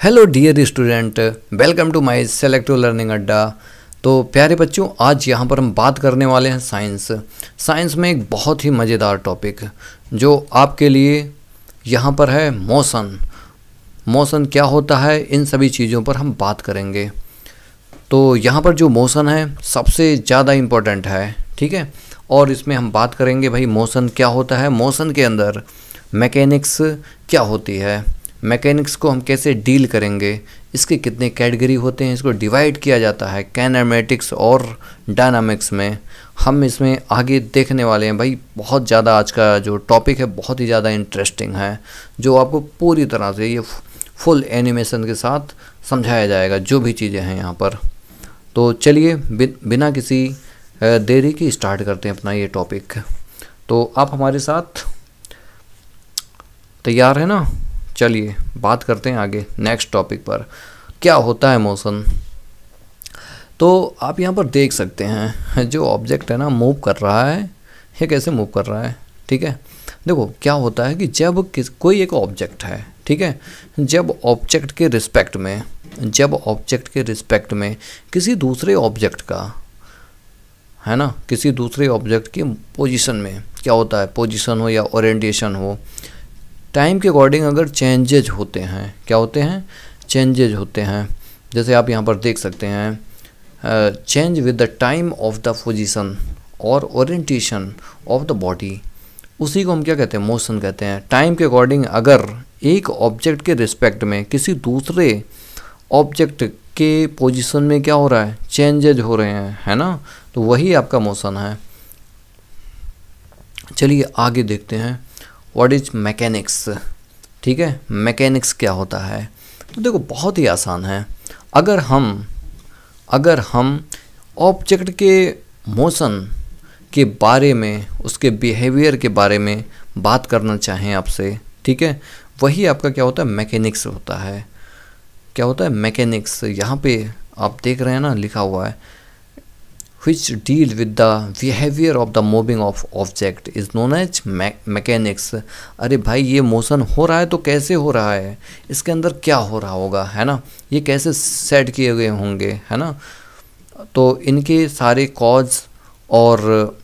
Hello dear student welcome to my selective learning Adda. तो प्यारे बच्चों, आज यहाँ पर हम बात करने वाले हैं साइंस साइंस में एक बहुत ही मज़ेदार टॉपिक जो आपके लिए यहाँ पर है मौसम। मौसम क्या होता है, इन सभी चीज़ों पर हम बात करेंगे। तो यहाँ पर जो मोशन है, सबसे ज़्यादा इम्पोर्टेंट है, ठीक है? और इसमें हम बात करेंगे भाई मौसम क्या होता है मोशन के अंदर मैकेनिक्स क्या होती है। मैकेनिक्स को हम कैसे डील करेंगे? इसके कितने कैटेगरी होते हैं? इसको डिवाइड किया जाता है कैनामेटिक्स और डायनामिक्स में। हम इसमें आगे देखने वाले हैं। भाई, बहुत ज़्यादा आज का जो टॉपिक है, बहुत ही ज़्यादा इंटरेस्टिंग है, जो आपको पूरी तरह से ये फुल एनिमेशन के साथ समझाया जाएगा, जो भी चीज़ें हैं यहाँ पर। तो चलिए, बिना किसी देरी की स्टार्ट करते हैं अपना ये टॉपिक तो आप हमारे साथ तैयार है ना? चलिए, बात करते हैं आगे नेक्स्ट टॉपिक पर। क्या होता है मोशन तो आप यहाँ पर देख सकते हैं, जो ऑब्जेक्ट है ना मूव कर रहा है, ये कैसे मूव कर रहा है, ठीक है? देखो, क्या होता है कि जब किस, कोई एक ऑब्जेक्ट है, ठीक है? जब ऑब्जेक्ट के रिस्पेक्ट में, जब ऑब्जेक्ट के रिस्पेक्ट में किसी दूसरे ऑब्जेक्ट का, है ना, किसी दूसरे ऑब्जेक्ट की पोजीशन में क्या होता है? पोजीशन हो या ओरिएंटेशन हो टाइम के अकॉर्डिंग अगर चेंजेज होते हैं, क्या होते हैं? चेंजेज होते हैं। जैसे आप यहाँ पर देख सकते हैं change with the time of the position और ओरिएंटेशन ऑफ़ द बॉडी उसी को हम क्या कहते हैं? मोशन कहते हैं। टाइम के अकॉर्डिंग अगर एक ऑब्जेक्ट के रिस्पेक्ट में किसी दूसरे ऑब्जेक्ट के पोजीशन में क्या हो रहा है? चेंजेज हो रहे हैं, है ना? तो वही आपका मोशन है। चलिए आगे देखते हैं। व्हाट इज़ मैकेनिक्स ठीक है? मैकेनिक्स क्या होता है? तो देखो, बहुत ही आसान है। अगर हम अगर हम ऑब्जेक्ट के मोशन के बारे में, उसके बिहेवियर के बारे में बात करना चाहें आपसे, ठीक है? वही आपका क्या होता है? मैकेनिक्स होता है। क्या होता है? मैकेनिक्स यहाँ पे आप देख रहे हैं ना, लिखा हुआ है। Which deal with the behavior of the moving of object is known as mechanics. अरे भाई, ये मोशन हो रहा है तो कैसे हो रहा है? इसके अंदर क्या हो रहा होगा, है ना? ये कैसे सेट किए गए होंगे, है ना? तो इनके सारे कॉज और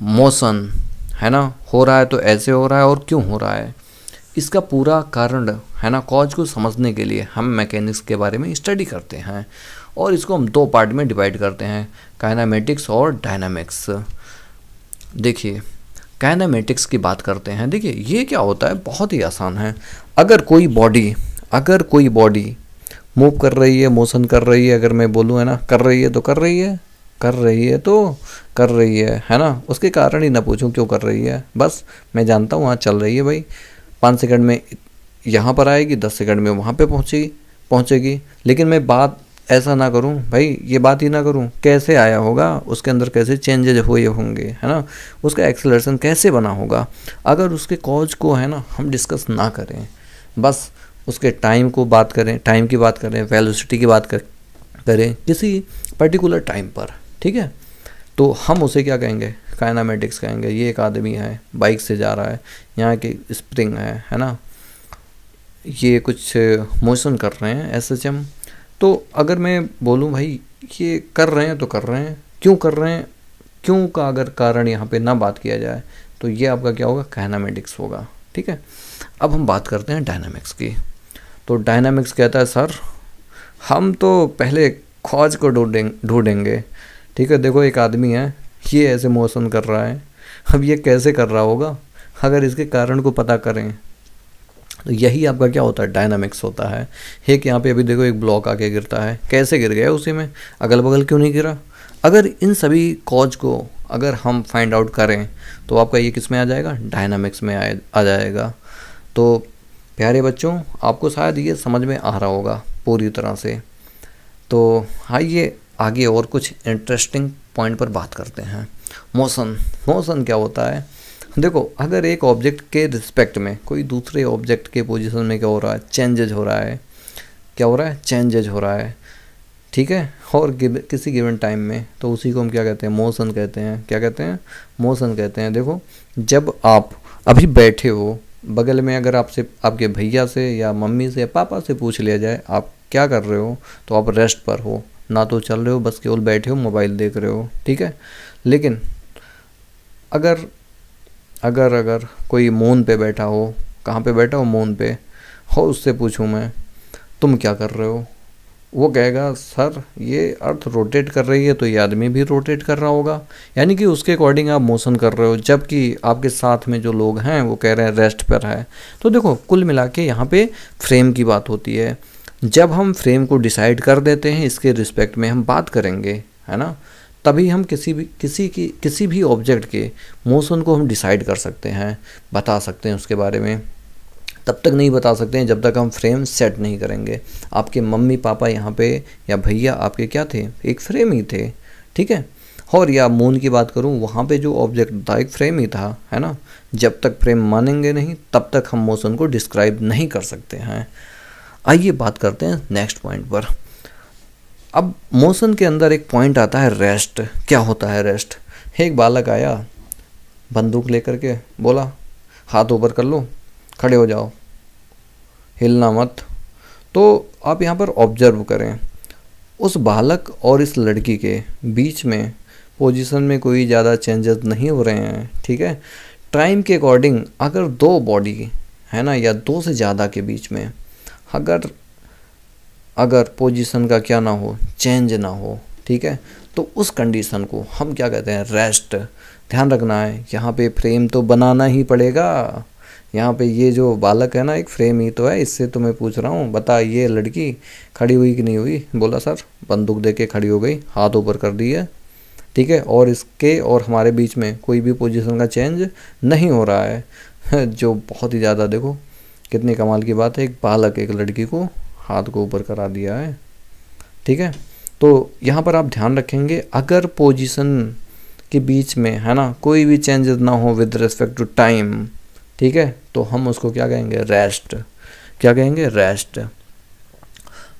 मोशन है ना? हो रहा है तो ऐसे हो रहा है और क्यों हो रहा है? इसका पूरा कारण, है ना? कॉज को समझने के लिए हम मैकेनिक्स के बारे में स्टडी करते हैं। और इसको हम दो पार्ट में डिवाइड करते हैं काइनामेटिक्स और डायनामिक्स देखिए काइनामेटिक्स की बात करते हैं। देखिए, ये क्या होता है? बहुत ही आसान है। अगर कोई बॉडी अगर कोई बॉडी मूव कर रही है मोशन कर रही है, अगर मैं बोलूँ, है ना, कर रही है तो कर रही है, कर रही है तो कर रही है है ना? उसके कारण ही ना पूछूँ क्यों कर रही है। बस, मैं जानता हूँ, वहाँ चल रही है भाई। पाँच सेकंड में यहाँ पर आएगी, दस सेकंड में वहाँ पे पहुँचेगी पहुँचेगी। लेकिन मैं बात ऐसा ना करूँ भाई ये बात ही ना करूँ कैसे आया होगा उसके अंदर कैसे चेंजेज हुए होंगे है ना? उसका एक्सलेशन कैसे बना होगा? अगर उसके कॉज को है ना हम डिस्कस ना करें बस उसके टाइम को बात करें टाइम की बात करें वेलोसिटी की बात कर, किसी पर्टिकुलर टाइम पर ठीक है? तो हम उसे क्या कहेंगे? काइनामेटिक्स कहेंगे ये एक आदमी है बाइक से जा रहा है यहाँ की स्प्रिंग है है ना? ये कुछ मोशन कर रहे हैं एस एच तो अगर मैं बोलूँ, भाई, ये कर रहे हैं तो कर रहे हैं, क्यों कर रहे हैं? क्यों का अगर कारण यहाँ पे ना बात किया जाए तो ये आपका क्या होगा? काइनामेटिक्स होगा। ठीक है? अब हम बात करते हैं डायनामिक्स की। तो डायनामिक्स कहता है, सर, हम तो पहले खोज को ढूंढें, ढूंढेंगे। ठीक है? देखो, एक आदमी है, ये ऐसे मौसम कर रहा है। अब ये कैसे कर रहा होगा? अगर इसके कारण को पता करें यही आपका क्या होता है? डायनामिक्स होता है। एक यहाँ पे अभी देखो एक ब्लॉक आके गिरता है। कैसे गिर गया उसी में? अगल बगल क्यों नहीं गिरा? अगर इन सभी कॉज को अगर हम फाइंड आउट करें तो आपका ये किसमें आ जाएगा? डायनामिक्स में आ आ जाएगा। तो प्यारे बच्चों, आपको शायद ये समझ में आ रहा होगा पूरी तरह से। तो आइए आगे और कुछ इंटरेस्टिंग पॉइंट पर बात करते हैं। मोशन मोशन क्या होता है? देखो अगर एक ऑब्जेक्ट के रिस्पेक्ट में कोई दूसरे ऑब्जेक्ट के पोजीशन में क्या हो रहा है? चेंजेज हो रहा है। क्या हो रहा है? चेंजेज हो रहा है। ठीक है? और गिव, किसी गिवन टाइम में तो उसी को हम क्या कहते हैं? मोशन कहते हैं। क्या कहते हैं? मोशन कहते हैं। देखो जब आप अभी बैठे हो बगल में अगर आपसे आपके भैया से या मम्मी से या पापा से पूछ लिया जाए आप क्या कर रहे हो? तो आप रेस्ट पर हो। ना तो चल रहे हो बस केवल बैठे हो मोबाइल देख रहे हो। ठीक है? लेकिन अगर अगर अगर कोई मून पे बैठा हो, कहाँ पे बैठा हो मून पे, हो उससे पूछूँ मैं, तुम क्या कर रहे हो? वो कहेगा, सर, ये अर्थ रोटेट कर रही है तो ये आदमी भी रोटेट कर रहा होगा। यानी कि उसके अकॉर्डिंग आप मोशन कर रहे हो, जबकि आपके साथ में जो लोग हैं, वो कह रहे हैं, रेस्ट पर है। तो देखो, कुल मिला के यहाँ पर फ्रेम की बात होती है। जब हम फ्रेम को डिसाइड कर देते हैं, इसके रिस्पेक्ट में हम बात करेंगे, है ना? तभी हम किसी भी, किसी की, किसी भी ऑब्जेक्ट के मोशन को हम डिसाइड कर सकते हैं, बता सकते हैं उसके बारे में। तब तक नहीं बता सकते हैं जब तक हम फ्रेम सेट नहीं करेंगे। आपके मम्मी पापा यहाँ पे या भैया आपके क्या थे? एक फ्रेम ही थे, ठीक है? और या मून की बात करूँ, वहाँ पे जो ऑब्जेक्ट था एक फ्रेम ही था, है ना? जब तक फ्रेम मानेंगे नहीं, तब तक हम मोशन को डिस्क्राइब नहीं कर सकते हैं। आइए बात करते हैं नेक्स्ट पॉइंट पर। अब मोशन के अंदर एक पॉइंट आता है रेस्ट क्या होता है रेस्ट एक बालक आया, बंदूक लेकर के बोला, हाथ ऊपर कर लो, खड़े हो जाओ। हिलना मत। तो आप यहाँ पर ऑब्ज़र्व करें, उस बालक और इस लड़की के बीच में पोजीशन में कोई ज़्यादा चेंजेस नहीं हो रहे हैं, ठीक है? टाइम के अकॉर्डिंग अगर दो बॉडी है ना, या दो से ज़्यादा के बीच में, अगर अगर पोजीशन का क्या ना हो चेंज ना हो, ठीक है? तो उस कंडीशन को हम क्या कहते हैं? रेस्ट ध्यान रखना है, यहाँ पे फ्रेम तो बनाना ही पड़ेगा। यहाँ पे ये जो बालक है ना, एक फ्रेम ही तो है, इससे तो मैं पूछ रहा हूँ, बता, ये लड़की खड़ी हुई कि नहीं हुई? बोला, सर, बंदूक दे के खड़ी हो गई, हाथ ऊपर कर दी है। ठीक है? और इसके और हमारे बीच में कोई भी पोजीशन का चेंज नहीं हो रहा है। जो बहुत ही ज़्यादा देखो, कितनी कमाल की बात है, एक बालक, एक लड़की को हाथ को ऊपर करा दिया है। ठीक है? तो यहाँ पर आप ध्यान रखेंगे, अगर पोजीशन के बीच में, है ना, कोई भी चेंजेस ना हो विद रिस्पेक्ट टू टाइम ठीक है? तो हम उसको क्या कहेंगे? रेस्ट क्या कहेंगे? रेस्ट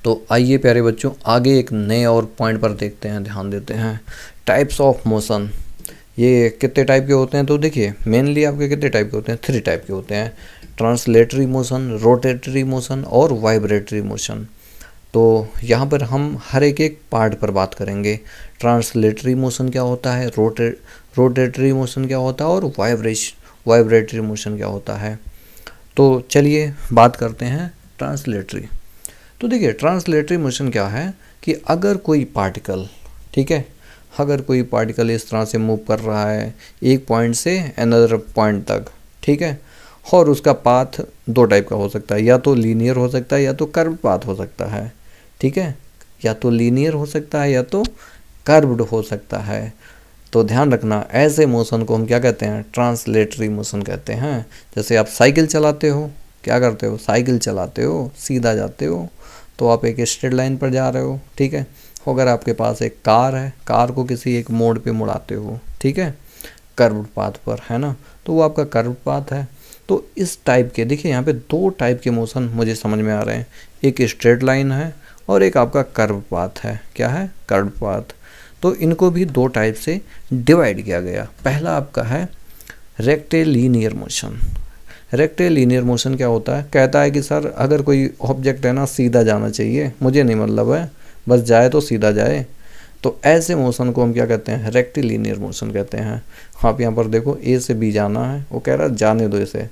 तो आइए प्यारे बच्चों, आगे एक नए और पॉइंट पर देखते हैं, ध्यान देते हैं। टाइप्स ऑफ़ मोशन ये कितने टाइप के होते हैं तो देखिए मेनली आपके कितने टाइप के होते हैं? थ्री टाइप के होते हैं। ट्रांसलेटरी मोशन रोटेटरी मोशन और वाइब्रेटरी मोशन तो यहाँ पर हम हर एक एक पार्ट पर बात करेंगे। ट्रांसलेटरी मोशन क्या होता है? रोटे रोटेटरी मोशन क्या होता है? और वाइब्रेश वाइब्रेटरी मोशन क्या होता है? तो चलिए बात करते हैं ट्रांसलेटरी तो देखिए ट्रांसलेटरी मोशन क्या है कि अगर कोई पार्टिकल ठीक है अगर कोई पार्टिकल इस तरह से मूव कर रहा है, एक पॉइंट से अनदर पॉइंट तक, ठीक है? और उसका पाथ दो टाइप का हो सकता है, या तो लीनियर हो सकता है, या तो कर्व पाथ हो सकता है, ठीक है? या तो लीनियर हो सकता है, या तो कर्व्ड हो सकता है। तो ध्यान रखना ऐसे मोशन को हम क्या कहते हैं? ट्रांसलेटरी मोशन कहते हैं। जैसे आप साइकिल चलाते हो, क्या करते हो? साइकिल चलाते हो, सीधा जाते हो तो आप एक स्ट्रेट लाइन पर जा रहे हो, ठीक है? अगर आपके पास एक कार है, कार को किसी एक मोड़ पे मुड़ाते हो, ठीक है? कर्व पाथ पर, है ना? तो वो आपका कर्व पाथ है। तो इस टाइप के, देखिए यहाँ पे दो टाइप के मोशन मुझे समझ में आ रहे हैं। एक स्ट्रेट लाइन है और एक आपका कर्व पाथ है। क्या है? कर्व पाथ तो इनको भी दो टाइप से डिवाइड किया गया। पहला आपका है रेक्टेलिनियर मोशन रेक्टेलिनियर मोशन क्या होता है? कहता है कि, सर, अगर कोई ऑब्जेक्ट है ना, सीधा जाना चाहिए। मुझे नहीं मतलब है। बस जाए तो सीधा जाए। तो ऐसे मोशन को हम क्या कहते हैं? रेक्टिलीनियर मोशन कहते हैं। आप यहाँ पर देखो ए से बी जाना है। वो कह रहा है, जाने दो इसे।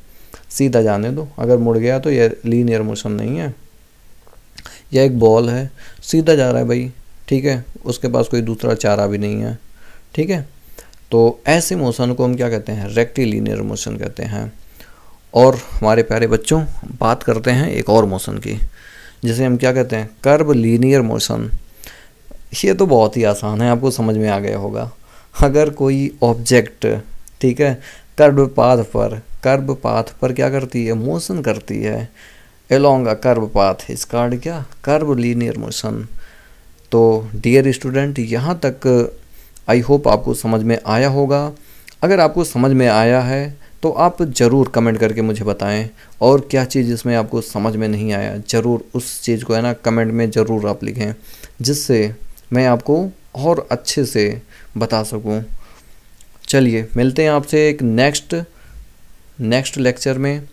सीधा जाने दो। अगर मुड़ गया तो ये लीनियर मोशन नहीं है। यह एक बॉल है। सीधा जा रहा है भाई। ठीक है? उसके पास कोई दूसरा चारा भी नहीं है। ठीक है? तो ऐसे मोशन को हम क्या कहते हैं? रेक्टिलीनियर मोशन कहते हैं। और हमारे प्यारे बच्चों, बात करते हैं एक और मोशन की। जिसे हम क्या कहते हैं कर्व लीनियर मोशन ये तो बहुत ही आसान है, आपको समझ में आ गया होगा। अगर कोई ऑब्जेक्ट ठीक है कर्व पाथ पर कर्व पाथ पर क्या करती है मोशन करती है एलोंग अ कर्व पाथ इसका क्या? कर्व लीनियर मोशन तो डियर स्टूडेंट यहाँ तक आई होप आपको समझ में आया होगा। अगर आपको समझ में आया है तो आप ज़रूर कमेंट करके मुझे बताएँ, और क्या चीज़ इसमें आपको समझ में नहीं आया, ज़रूर उस चीज़ को है ना कमेंट में ज़रूर आप लिखें, जिससे मैं आपको और अच्छे से बता सकूँ। चलिए, मिलते हैं आपसे एक नेक्स्ट नेक्स्ट लेक्चर में।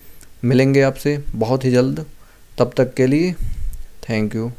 मिलेंगे आपसे बहुत ही जल्द। तब तक के लिए थैंक यू